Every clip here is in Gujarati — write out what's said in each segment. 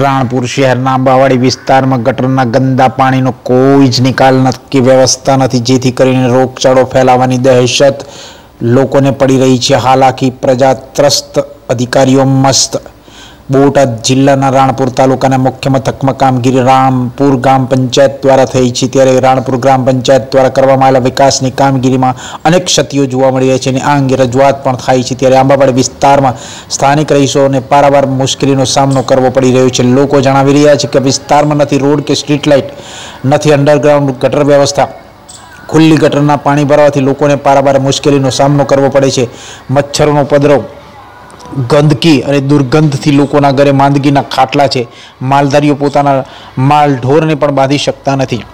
રાણપુર શહેરના અંબાવાડી વિસ્તારમાં ગટરના ગંદા પાણીનો કોઈ જ નિકાલ નક્કી વ્યવસ્થા નથી, જેથી કરીને રોગચાળો ફેલાવાની દહેશત લોકોને પડી રહી છે. હાલાકી પ્રજા ત્રસ્ત અધિકારીઓ મસ્ત બોટાદ જિલ્લાના રાણપુર તાલુકાના મુખ્ય મથકમાં કામગીરી રાણપુર ગ્રામ પંચાયત દ્વારા થઈ છે. ત્યારે રાણપુર ગ્રામ પંચાયત દ્વારા કરવામાં આવેલા વિકાસની કામગીરીમાં અનેક ક્ષતિઓ જોવા મળી રહી છે અને આ અંગે રજૂઆત પણ થાય છે. ત્યારે આંબાવાડી વિસ્તારમાં સ્થાનિક રહીશોને પારાવાર મુશ્કેલીનો સામનો કરવો પડી રહ્યો છે. લોકો જણાવી રહ્યા છે કે વિસ્તારમાં નથી રોડ કે સ્ટ્રીટ લાઇટ નથી. અંડરગ્રાઉન્ડ ગટર વ્યવસ્થા, ખુલ્લી ગટરના પાણી ભરવાથી લોકોને પારાવાર મુશ્કેલીનો સામનો કરવો પડે છે. મચ્છરોનો ઉપદ્રવ ગંદકી અને દુર્ગંધથી લોકોના ઘરે માંદગીના ખાટલા છે. માલધારીઓ પોતાના માલ ઢોરને પણ બાંધી શકતા નથી.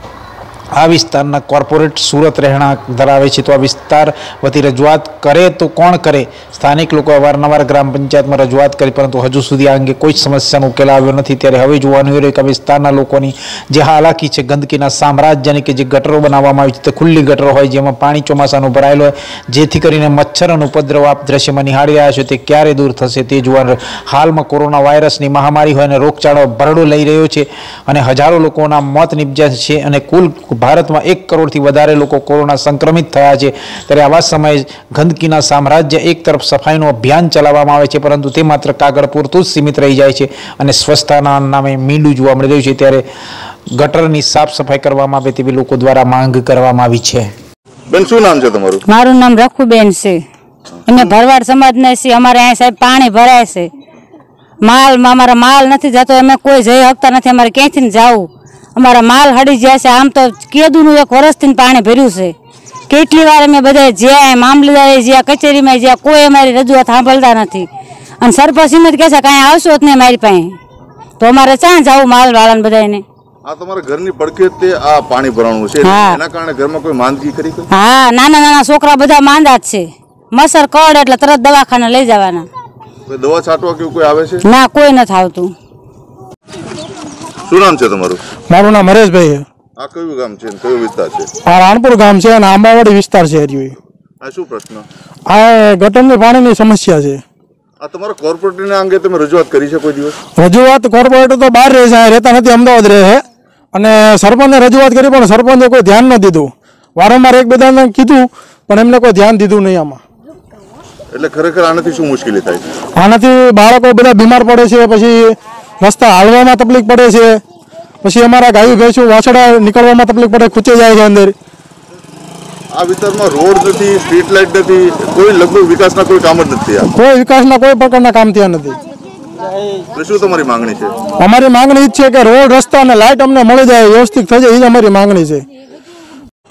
આ વિસ્તારના કોર્પોરેટ સુરત રહેણાંક ધરાવે છે. તો આ વિસ્તાર વતી રજૂઆત કરે તો કોણ કરે? સ્થાનિક લોકો અવારનવાર ગ્રામ પંચાયતમાં રજૂઆત કરી, પરંતુ હજુ સુધી આ અંગે કોઈ જ સમસ્યાનો ઉકેલ આવ્યો નથી. ત્યારે હવે જોવાનું રહ્યું કે વિસ્તારના લોકોની જે હાલાકી છે, ગંદકીના સામ્રાજ્યની કે જે ગટરો બનાવવામાં આવી છે, તે ખુલ્લી ગટરો હોય, જેમાં પાણી ચોમાસાનું ભરાયેલું હોય, જેથી કરીને મચ્છરનો ઉપદ્રવ આપ દ્રશ્યમાં નિહાળી રહ્યા છો, તે ક્યારે દૂર થશે તે જોવાનું હાલમાં કોરોના વાયરસની મહામારી હોય અને રોગચાળો ભરડો લઈ રહ્યો છે અને હજારો લોકોના મોત નિપજ્યા છે અને કુલ ભારતમાં એક કરોડથી વધારે લોકો કોરોના સંક્રમિત થયા છે. ત્યારે આવા સમયે ગંદકીના સામ્રાજ્ય એક તરફ સફાઈનું અભિયાન ચલાવવામાં આવે છે પરંતુ તે માત્ર કાગળ પૂરતું જ સીમિત રહી જાય છે અને સ્વચ્છતાના નામે મીંડું જોવા મળી રહ્યું છે. ત્યારે ગટરની સાફ સફાઈ કરવામાં આવે તેવી લોકો દ્વારા માંગ કરવામાં આવી છે. બેન શું નામ છે તમારું? મારું નામ રખુબેન છે. અમે ભરવાડ સમાજના છીએ. અમારે અહીંયા સાહેબ પાણી ભરાય છે. માલ અમારા માલ નથી જતો. અમે કોઈ જઈ શકતા નથી. અમારે ક્યાંથી ને જવું? અમારા માલ હડી ગયા છે. આમ તો કેદુનું એક વર્ષથી પાણી ભર્યું છે. કેટલી વાર અમે બધા જ્યાં મામલતદારે જ્યાં કચેરીમાં જ્યાં કોઈ અમારી રજૂઆત સાંભળતા નથી. અને સરપંચ એમ જ કહે છે કાંઈ આવશો જ નહીં મારી પાસે. તો અમારે ક્યાં જવું માલ વાળાને બધાને આ તમારા ઘરની પડખે તે આ પાણી ભરાણું છે. એના કારણે ઘરમાં કોઈ માંદગી ખરી હા નાના નાના છોકરા બધા માંદા જ છે. મસર કડ એટલે તરત દવાખાને લઈ જવાના. દવા છાંટવા કે કોઈ આવે છે? ના કોઈ નથી આવતું. શું નામ છે તમારું? મારું નામ હરેશભાઈ આ કયું ગામ છે અને કયો વિસ્તાર છે? આ રાણપુર ગામ છે અને આંબાવાડી વિસ્તાર છે હરિયો આ શું પ્રશ્ન? આ ગટરની પાણીની સમસ્યા છે. આ તમારા કોર્પોરેટરના અંગે તમે રજૂઆત કરી છે કોઈ દિવસ? રજૂઆત કોર્પોરેટર તો બહાર રહે છે રહેતા નથી અમદાવાદ રહે છે. અને સરપંચને રજૂઆત કરી પણ સરપંચે કોઈ ધ્યાન ન દીધું. વારંવાર એક બધાને કીધું પણ એમને કોઈ ધ્યાન દીધું નહીં આમાં. એટલે ખરેખર આનાથી શું મુશ્કેલી થાય આનાથી બાળકો બધા બીમાર પડે છે પછી રસ્તા હાલવામાં તકલીફ પડે છે. પછી અમારા ગાયું ભેંસું વાછડા નીકળવામાં તકલીફ પડે ખૂચી જાય છે અંદર. આ વિસ્તારમાં રોડ નથી સ્ટ્રીટ લાઇટ નથી કોઈ લગભગ વિકાસના કોઈ કામ જ નથી કોઈ વિકાસના કોઈ પ્રકારના કામ થયા નથી. શું તમારી માંગણી છે? અમારી માંગણી જ છે કે રોડ રસ્તા અને લાઇટ અમને મળી જાય વ્યવસ્થિત થઈ જાય એ જ અમારી માંગણી છે.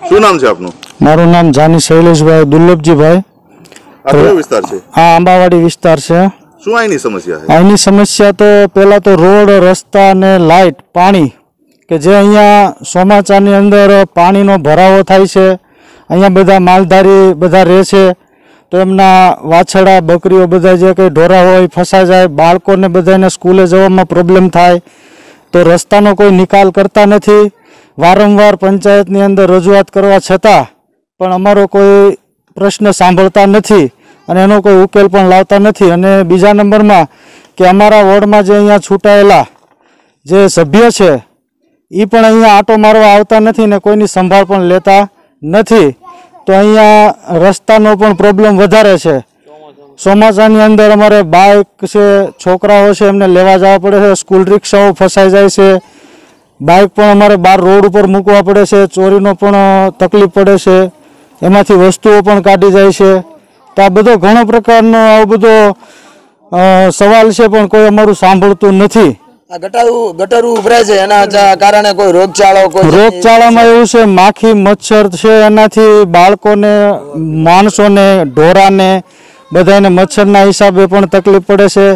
શું નામ છે આપનું? મારું નામ જાની શૈલેષભાઈ દુર્લભજીભાઈ. આ વિસ્તાર છે? આ આંબાવાડી વિસ્તાર છે. શું સમસ્યા તો પહેલાં તો રોડ, રસ્તા અને લાઇટ પાણી કે જે અહીંયા ચોમાસાની અંદર પાણીનો ભરાવો થાય છે, અહીંયા બધા માલધારી બધા રહે છે, તો એમના વાછડા બકરીઓ બધા જે કંઈ ઢોરા હોય, ફસાઈ જાય, બાળકોને બધાને સ્કૂલે જવામાં પ્રોબ્લેમ થાય, તો રસ્તાનો કોઈ નિકાલ કરતા નથી. વારંવાર પંચાયતની અંદર રજૂઆત કરવા છતાં પણ અમારો કોઈ પ્રશ્ન સાંભળતા નથી. અને એનો કોઈ ઉકેલ પણ લાવતા નથી. અને બીજા નંબરમાં કે અમારા વોર્ડમાં જે અહીંયા છૂટાયેલા જે સભ્ય છે એ પણ અહીંયા આંટો મારવા આવતા નથી ને કોઈની સંભાળ પણ લેતા નથી. તો અહીંયા રસ્તાનો પણ પ્રોબ્લેમ વધારે છે. ચોમાસાની અંદર અમારે બાઇક છે, છોકરાઓ છે, એમને લેવા જવા પડે છે સ્કૂલ રિક્ષાઓ ફસાઈ જાય છે. બાઇક પણ અમારે બહાર રોડ ઉપર મૂકવા પડે છે, ચોરીનો પણ તકલીફ પડે છે. એમાંથી વસ્તુઓ પણ કાઢી જાય છે. તો આ બધો ઘણો પ્રકારનો આવો બધો સવાલ છે પણ કોઈ અમારું સાંભળતું નથી. આ ગટારું ગટરું ઉભરાય છે એના કારણે કોઈ રોગચાળો કોઈ રોગચાળામાં એવું છે માખી મચ્છર છે એનાથી બાળકોને માણસોને ઢોરાને બધાને મચ્છરના હિસાબે પણ તકલીફ પડે છે.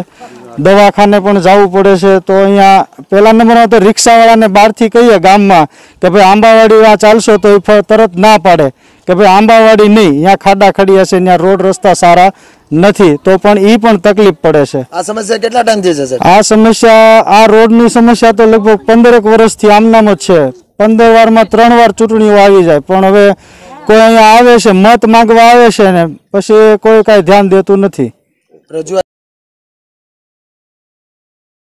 દવાખાને પણ જવું પડે છે. તો અહીંયા પહેલા નંબરમાં તો રિક્ષાવાળાને બહારથી કહીએ ગામમાં કે ભાઈ આંબાવાડી આ ચાલશો તો એ તરત ના પાડે. કે ભાઈ આંબાવાડી નહીં ત્યાં ખાડા ખડી છે ત્યાં રોડ રસ્તા સારા નથી તો પણ એ પણ તકલીફ પડે છે. આ સમસ્યા કેટલા ટાઈમથી છે સર આ સમસ્યા આ રોડની સમસ્યા તો લગભગ પંદરેક વર્ષથી આમનામ જ છે. પંદર વારમાં ત્રણ વાર ચૂંટણીઓ આવી જાય પણ હવે કોઈ અહીંયા આવે છે મત માંગવા આવે છે ને પછી કોઈ કાંઈ ધ્યાન દેતું નથી. રજૂઆત